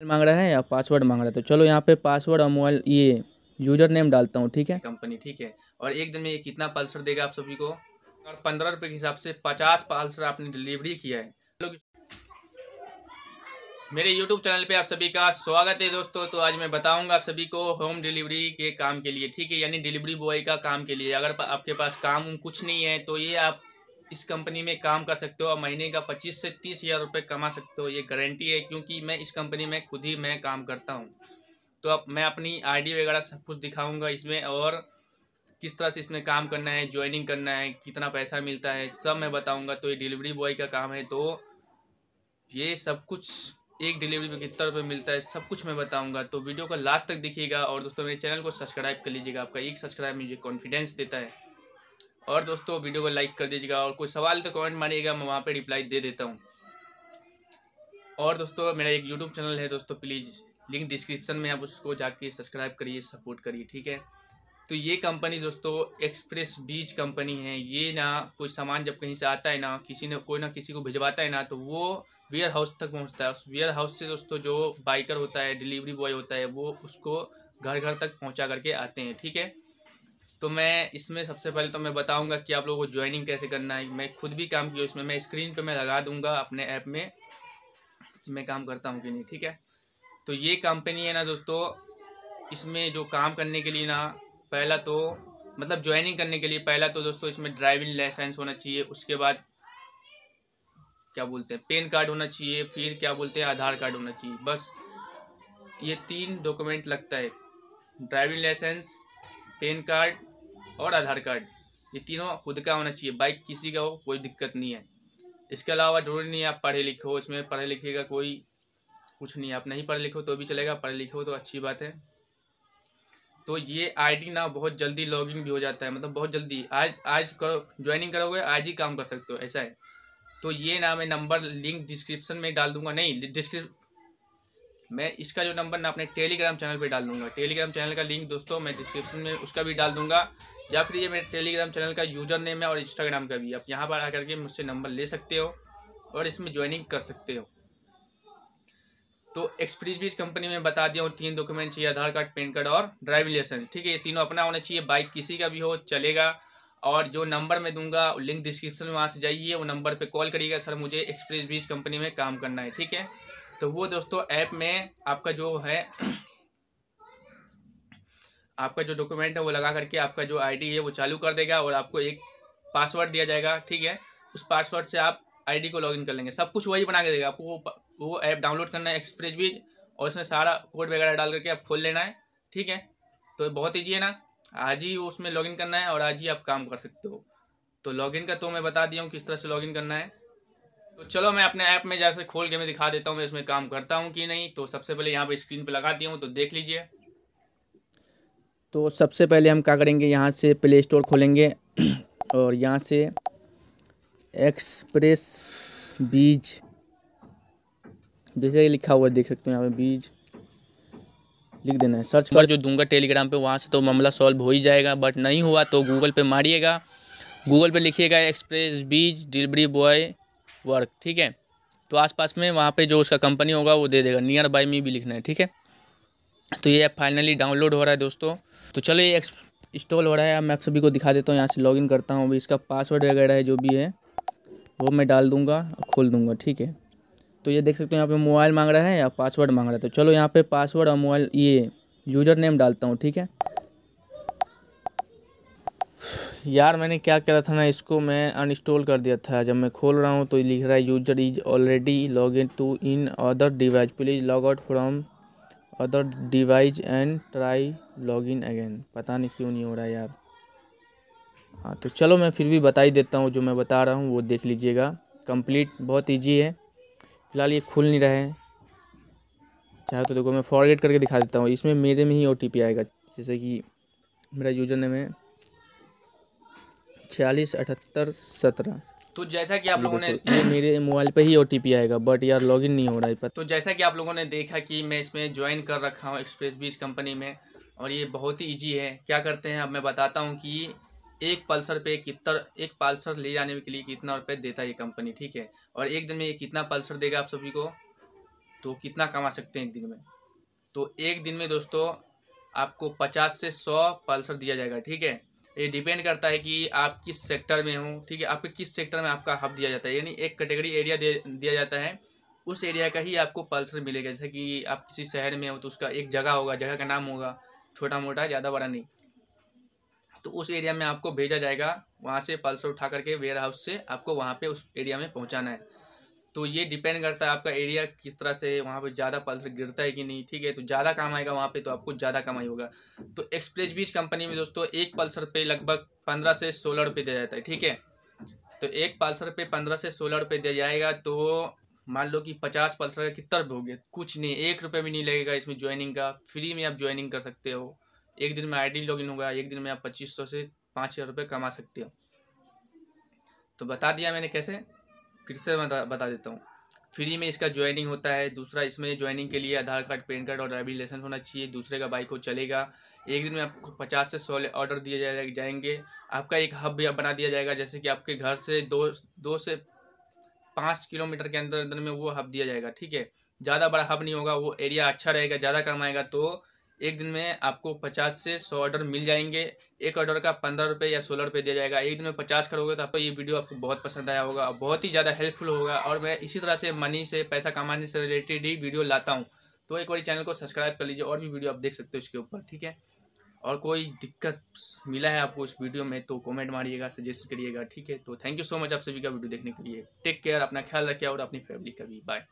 मांग रहा है या पासवर्ड मांग रहा है? तो चलो यहाँ पे पासवर्ड और मोबाइल ये यूज़र नेम डालता हूँ, ठीक है? कंपनी ठीक है। और एक दिन में ये कितना पल्सर देगा आप सभी को? और पंद्रह रुपये के हिसाब से पचास पल्सर आपने डिलीवरी किया है। मेरे YouTube चैनल पे आप सभी का स्वागत है दोस्तों। तो आज मैं बताऊँगा आप सभी को होम डिलीवरी के काम के लिए, ठीक है? यानी डिलीवरी बॉय का काम के लिए। अगर आपके पास काम कुछ नहीं है तो ये आप इस कंपनी में काम कर सकते हो और महीने का पच्चीस से तीस हज़ार रुपये कमा सकते हो, ये गारंटी है, क्योंकि मैं इस कंपनी में खुद ही मैं काम करता हूँ। तो अब मैं अपनी आईडी वगैरह सब कुछ दिखाऊँगा इसमें, और किस तरह से इसमें काम करना है ज्वाइनिंग करना है, कितना पैसा मिलता है, सब मैं बताऊँगा। तो ये डिलीवरी बॉय का काम है तो ये सब कुछ एक डिलीवरी में कितना रुपये मिलता है, सब कुछ मैं बताऊँगा। तो वीडियो को लास्ट तक देखिएगा, और दोस्तों मेरे चैनल को सब्सक्राइब कर लीजिएगा, आपका एक सब्सक्राइब मुझे कॉन्फिडेंस देता है। और दोस्तों, वीडियो को लाइक कर दीजिएगा और कोई सवाल तो कमेंट मारिएगा, मैं वहाँ पे रिप्लाई दे देता हूँ। और दोस्तों, मेरा एक यूट्यूब चैनल है दोस्तों प्लीज़ लिंक डिस्क्रिप्शन में आप उसको जाके सब्सक्राइब करिए सपोर्ट करिए, ठीक है? तो ये कंपनी दोस्तों एक्सप्रेस बीज कंपनी है। ये ना, कोई सामान जब कहीं से आता है ना, किसी ने, कोई ना किसी को भिजवाता है ना तो वो वेयर हाउस तक पहुँचता है। उस वेयर हाउस से दोस्तों, जो बाइकर होता है डिलीवरी बॉय होता है, वो उसको घर घर तक पहुँचा करके आते हैं, ठीक है? तो मैं इसमें सबसे पहले तो मैं बताऊँगा कि आप लोगों को ज्वाइनिंग कैसे करना है। मैं खुद भी काम किया इसमें। मैं स्क्रीन पे मैं लगा दूँगा अपने ऐप में कि मैं काम करता हूँ कि नहीं, ठीक है? तो ये कंपनी है ना दोस्तों, इसमें जो काम करने के लिए ना, पहला तो मतलब ज्वाइनिंग करने के लिए पहला तो दोस्तों इसमें ड्राइविंग लाइसेंस होना चाहिए। उसके बाद क्या बोलते हैं पेन कार्ड होना चाहिए, फिर क्या बोलते हैं, आधार कार्ड होना चाहिए। बस ये तीन डॉक्यूमेंट लगता है। ड्राइविंग लाइसेंस पेन कार्ड और आधार कार्ड। ये तीनों खुद का होना चाहिए, बाइक किसी का हो, कोई दिक्कत नहीं है। इसके अलावा ज़रूरी नहीं है आप पढ़े लिखे हो, इसमें पढ़े लिखे का कोई कुछ नहीं आप नहीं पढ़े लिखे हो तो भी चलेगा, पढ़े लिखे हो तो अच्छी बात है। तो ये आईडी ना बहुत जल्दी लॉगिन भी हो जाता है मतलब बहुत जल्दी। आज आज करो ज्वाइनिंग करोगे, आज ही काम कर सकते हो, ऐसा है। तो ये ना मैं नंबर लिंक डिस्क्रिप्शन में डाल दूँगा। नहीं डिस्क्रिप मैं इसका जो नंबर ना अपने टेलीग्राम चैनल पे डाल दूँगा। टेलीग्राम चैनल का लिंक दोस्तों मैं डिस्क्रिप्शन में उसका भी डाल दूँगा। या फिर ये मेरे टेलीग्राम चैनल का यूज़र नेम है और इंस्टाग्राम का भी। आप यहाँ पर आकर के मुझसे नंबर ले सकते हो और इसमें ज्वाइनिंग कर सकते हो। तो एक्सप्रीज बीज कंपनी में बता दिया हूँ, तीन डॉक्यूमेंट चाहिए, आधार कार्ड, पैन कार्ड और ड्राइविंग लाइसेंस ठीक है, ये तीनों अपना होना चाहिए बाइक किसी का भी हो, चलेगा। और जो नंबर मैं दूँगा लिंक डिस्क्रिप्शन में वहाँ से जाइए, वो नंबर पे कॉल करिएगा, सर, मुझे एक्सप्रेस बीज कंपनी में काम करना है। ठीक है? तो वो दोस्तों ऐप में आपका जो है आपका जो डॉक्यूमेंट है वो लगा करके आपका जो आईडी है वो चालू कर देगा और आपको एक पासवर्ड दिया जाएगा, ठीक है? उस पासवर्ड से आप आईडी को लॉगिन कर लेंगे। सब कुछ वही बना के देगा। आपको वो ऐप डाउनलोड करना है एक्सप्रेस भी, और उसमें सारा कोड वगैरह डाल करके आप खोल लेना है, ठीक है? तो बहुत ईजी है ना? आज ही उसमें लॉगिन करना है और आज ही आप काम कर सकते हो। तो लॉगिन का तो मैं बता दिया हूँ किस तरह से लॉगिन करना है। तो चलो मैं अपने ऐप में जैसे खोल के मैं दिखा देता हूँ, मैं इसमें काम करता हूँ कि नहीं। तो सबसे पहले यहाँ पे स्क्रीन पे लगा दिया हूँ तो देख लीजिए। तो सबसे पहले हम क्या करेंगे, यहाँ से प्ले स्टोर खोलेंगे। और यहाँ से एक्सप्रेस बीज जैसे लिखा हुआ देख सकते हो यहाँ पे बीज लिख देना है। सर्च कर जो दूँगा टेलीग्राम पे, वहाँ से तो मामला सॉल्व हो ही जाएगा। बट नहीं हुआ तो गूगल पे मारिएगा। गूगल पे लिखिएगा एक्सप्रेस बीज डिलीवरी बॉय वर्क ठीक है? तो आसपास में वहाँ पे जो उसका कंपनी होगा, वो दे देगा। नियर बाई मी भी लिखना है, ठीक है? तो ये ऐप फाइनली डाउनलोड हो रहा है दोस्तों। तो चलो ये इंस्टॉल हो रहा है। मैं आप सभी को दिखा देता हूँ, यहाँ से लॉगिन करता हूँ। अभी इसका पासवर्ड वगैरह है, जो भी है, वो मैं डाल दूँगा, खोल दूँगा, ठीक है? तो ये देख सकते हो, यहाँ पे मोबाइल मांग रहा है या पासवर्ड मांग रहा है। तो चलो यहाँ पे पासवर्ड और मोबाइल ये यूज़र नेम डालता हूँ, ठीक है? यार, मैंने क्या करा था ना, इसको मैं अनइंस्टॉल कर दिया था। जब मैं खोल रहा हूँ तो लिख रहा है user is already log in to in other device please log out from other device and try log in again. पता नहीं क्यों नहीं हो रहा यार। हाँ तो चलो मैं फिर भी बता ही देता हूँ, जो मैं बता रहा हूँ वो देख लीजिएगा। कंप्लीट बहुत ईजी है। फ़िलहाल ये खुल नहीं रहा है। चाहे तो देखो, मैं फॉरवर्ड करके दिखा देता हूँ। इसमें मेरे में ही ओटीपी आएगा। जैसे कि मेरा यूज़र नेम है छियालीस अठहत्तर सत्रह। तो जैसा कि आप लोगों ने ये मेरे मोबाइल पे ही ओटीपी आएगा बट यार लॉगिन नहीं हो रहा है पर तो जैसा कि आप लोगों ने देखा कि मैं इसमें ज्वाइन कर रखा हूँ एक्सप्रेस बीज कंपनी में और ये बहुत ही ईजी है। क्या करते हैं अब मैं बताता हूँ कि एक पल्सर पे कितना एक पल्सर ले जाने के लिए कितना रुपये देता है ये कंपनी ठीक है? और एक दिन में ये कितना पल्सर देगा आप सभी को? तो कितना कमा सकते हैं एक दिन में? तो एक दिन में दोस्तों आपको पचास से सौ पल्सर दिया जाएगा ठीक है? ये डिपेंड करता है कि आप किस सेक्टर में हो, ठीक है? आपके किस सेक्टर में आपका हब दिया जाता है? यानी एक कैटेगरी एरिया दिया जाता है। उस एरिया का ही आपको पल्सर मिलेगा। जैसे कि आप किसी शहर में हो तो उसका एक जगह होगा। जगह का नाम होगा छोटा मोटा ज़्यादा बड़ा नहीं। तो उस एरिया में आपको भेजा जाएगा। वहाँ से पल्सर उठा करके वेयर हाउस से आपको वहाँ पे उस एरिया में पहुँचाना है। तो ये डिपेंड करता है आपका एरिया किस तरह से वहाँ पे ज़्यादा पल्सर गिरता है कि नहीं, ठीक है? तो ज़्यादा काम आएगा वहाँ पे तो आपको ज़्यादा कमाई होगा। तो एक्सप्रेस बीच कंपनी में दोस्तों एक पल्सर पे लगभग पंद्रह से सोलह रुपये दिया जाता है, ठीक है? तो एक पल्सर पे पंद्रह से सोलह रुपये दिया जाएगा तो मान लो कि पचास पल्सर का कितना रुपये हो गया कुछ नहीं, एक रुपये भी नहीं लगेगा इसमें ज्वाइनिंग का। फ्री में आप ज्वाइनिंग कर सकते हो। एक दिन में आई डी लॉगिन होगा, एक दिन में आप पच्चीस सौ से पाँच हज़ार रुपये कमा सकते हो। तो बता दिया मैंने कैसे? फिर से बता बता देता हूँ। फ्री में इसका ज्वाइनिंग होता है, दूसरा इसमें ज्वाइनिंग के लिए आधार कार्ड, पैन कार्ड और ड्राइविंग लाइसेंस होना चाहिए, दूसरे का बाइक को चलेगा। एक दिन में आपको पचास से सौ ऑर्डर दिए जाएँगे। आपका एक हब भी बना दिया जाएगा, जैसे कि आपके घर से दो दो से पाँच किलोमीटर के अंदर अंदर में वो हब दिया जाएगा, ठीक है? ज़्यादा बड़ा हब नहीं होगा, वो एरिया अच्छा रहेगा, ज़्यादा कम आएगा तो एक दिन में आपको पचास से सौ ऑर्डर मिल जाएँगे। एक ऑर्डर का पंद्रह रुपये या सोलह रुपये दिया जाएगा। एक दिन में पचास करोगे तो आपको ये वीडियो आपको बहुत पसंद आया होगा बहुत ही ज़्यादा हेल्पफुल होगा और मैं इसी तरह से मनी से, पैसा कमाने से रिलेटेड ही वीडियो लाता हूँ। तो एक बार चैनल को सब्सक्राइब कर लीजिए और भी वीडियो आप देख सकते हो इसके ऊपर, ठीक है? और कोई दिक्कत मिला है आपको इस वीडियो में तो कमेंट मारिएगा सजेस्ट करिएगा, ठीक है? तो थैंक यू सो मच आप सभी का वीडियो देखने के लिए। टेक केयर अपना ख्याल रखिए और अपनी फैमिली का भी। बाय